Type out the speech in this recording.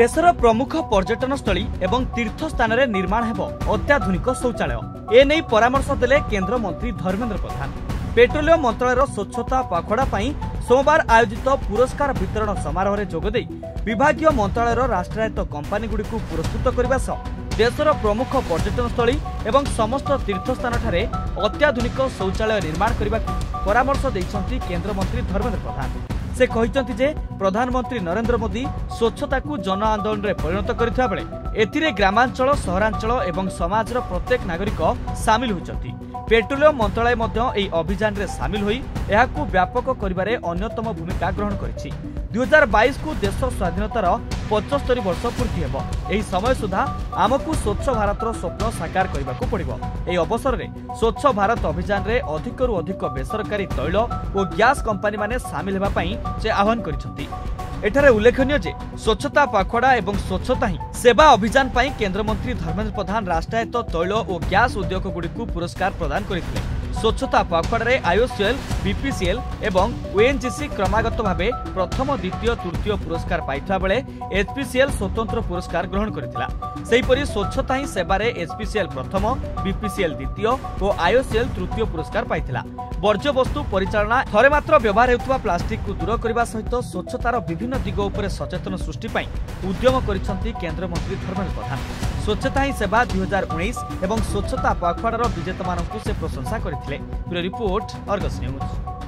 ଦେଶର ପ୍ରମୁଖ ପର୍ଯ୍ୟଟନସ୍ଥଳୀ ଏବଂ ତୀର୍ଥସ୍ଥାନରେ ନିର୍ମାଣ ହେବ ଅତ୍ୟାଧୁନିକ ଶୌଚାଳୟ ଏ ନେଇ ପରାମର୍ଶ ଦେଲେ କେନ୍ଦ୍ରମନ୍ତ୍ରୀ ଧର୍ମେନ୍ଦ୍ର ପ୍ରଧାନ ପେଟ୍ରୋଲିୟମ ମନ୍ତ୍ରଣାଳୟର ସ୍ୱଚ୍ଛତା ପାଖଡ଼ା ପାଇଁ ସୋମବାର ଆୟୋଜିତ ପୁରସ୍କାର ବିତରଣ ସମାରୋହରେ ଯୋଗଦେଇ ବିଭାଗୀୟ ମନ୍ତ୍ରଣାଳୟର ରାଷ୍ଟ୍ରାୟତ୍ତ କମ୍ପାନୀଗୁଡ଼ିକୁ ପୁରସ୍କୃତ କରିବା ସହ ଦେଶର ପ୍ରମୁଖ ପର୍ଯ୍ୟଟନସ୍ଥଳୀ ଏବଂ ସମସ୍ତ ତୀର୍ଥସ୍ଥାନଠାରେ ଅତ୍ୟାଧୁନିକ ଶୌଚାଳୟ ନିର୍ମାଣ କରିବାକୁ ପରାମର୍ଶ ଦେଇଛନ୍ତି କେନ୍ଦ୍ରମନ୍ତ୍ରୀ ଧର୍ମେନ୍ଦ୍ର ପ୍ରଧାନ ସେ କହିଛନ୍ତି ଯେ ପ୍ରଧାନମନ୍ତ୍ରୀ ନରେନ୍ଦ୍ର ମୋଦି ସ୍ୱଚ୍ଛତାକୁ ଜନ ଆନ୍ଦୋଳନରେ ପରିଣତ କରିଥିବା ବେଳେ ଏଥିରେ ଗ୍ରାମାଞ୍ଚଳ ସହରାଞ୍ଚଳ ଏବଂ ସମାଜର ପ୍ରତ୍ୟେକ ନାଗରିକ ସାମିଲ ହୋଇଛନ୍ତି ପେଟ୍ରୋଲିୟମ ମନ୍ତ୍ରଣାଳୟ ମଧ୍ୟ ଏହି ଅଭିଯାନରେ ସାମିଲ ହୋଇ ଏହାକୁ ବ୍ୟାପକ କରିବାରେ ଅନ୍ୟତମ ଭୂମିକା ଗ୍ରହଣ କରିଛି ଦୁଇହଜାର ବାଇଶକୁ ଦେଶ ସ୍ୱାଧୀନତାର ପଞ୍ଚସ୍ତରୀ ବର୍ଷ ପୂର୍ତ୍ତି ହେବ ଏହି ସମୟ ସୁଦ୍ଧା ଆମକୁ ସ୍ୱଚ୍ଛ ଭାରତର ସ୍ୱପ୍ନ ସାକାର କରିବାକୁ ପଡ଼ିବ ଏହି ଅବସରରେ ସ୍ୱଚ୍ଛ ଭାରତ ଅଭିଯାନରେ ଅଧିକରୁ ଅଧିକ ବେସରକାରୀ ତୈଳ ଓ ଗ୍ୟାସ୍ କମ୍ପାନୀମାନେ ସାମିଲ ହେବା ପାଇଁ ସେ ଆହ୍ୱାନ କରିଛନ୍ତି ଏଠାରେ ଉଲ୍ଲେଖନୀୟ ଯେ ସ୍ୱଚ୍ଛତା ପାଖଡ଼ା ଏବଂ ସ୍ୱଚ୍ଛତା ହିଁ ସେବା ଅଭିଯାନ ପାଇଁ କେନ୍ଦ୍ରମନ୍ତ୍ରୀ ଧର୍ମେନ୍ଦ୍ର ପ୍ରଧାନ ରାଷ୍ଟ୍ରାୟତ୍ତ ତୈଳ ଓ ଗ୍ୟାସ୍ ଉଦ୍ୟୋଗଗୁଡ଼ିକୁ ପୁରସ୍କାର ପ୍ରଦାନ କରିଥିଲେ স্বচ্ছতা পখড়ে আইওসিএল বিপিসিএল এবং ওএনজিসি ক্রমাগত ভাবে প্রথম দ্বিতীয় তৃতীয় পুরস্কার পাইথা বেড়ে এচপিসিএল স্বতন্ত্র পুরস্কার গ্রহণ করেছিল সেইপরি স্বচ্ছতা হি সেবার এচপিসিএল প্রথম বিপিসিএল দ্বিতীয় ও আইওসিএল তৃতীয় পুরস্কার পাইছিল বর্জ্যবস্তু পরিচালনা থরে মাত্র ব্যবহার হেউথিবা প্লাস্টিককু দূর করা সহ স্বচ্ছতার বিভিন্ন দিগ উপরে সচেতন সৃষ্টি পাই উদ্যম করেছেন কেন্দ্রমন্ত্রী ধর্মেন্দ্র প্রধান ସ୍ୱଚ୍ଛତା ହିଁ ସେବା ଦୁଇ ହଜାର ଉଣେଇଶ ଏବଂ ସ୍ୱଚ୍ଛତା ପଖୱାଡ଼ାର ବିଜେତାମାନଙ୍କୁ ସେ ପ୍ରଶଂସା କରିଥିଲେ ରିପୋର୍ଟ ଅର୍ଗସ ନ୍ୟୁଜ୍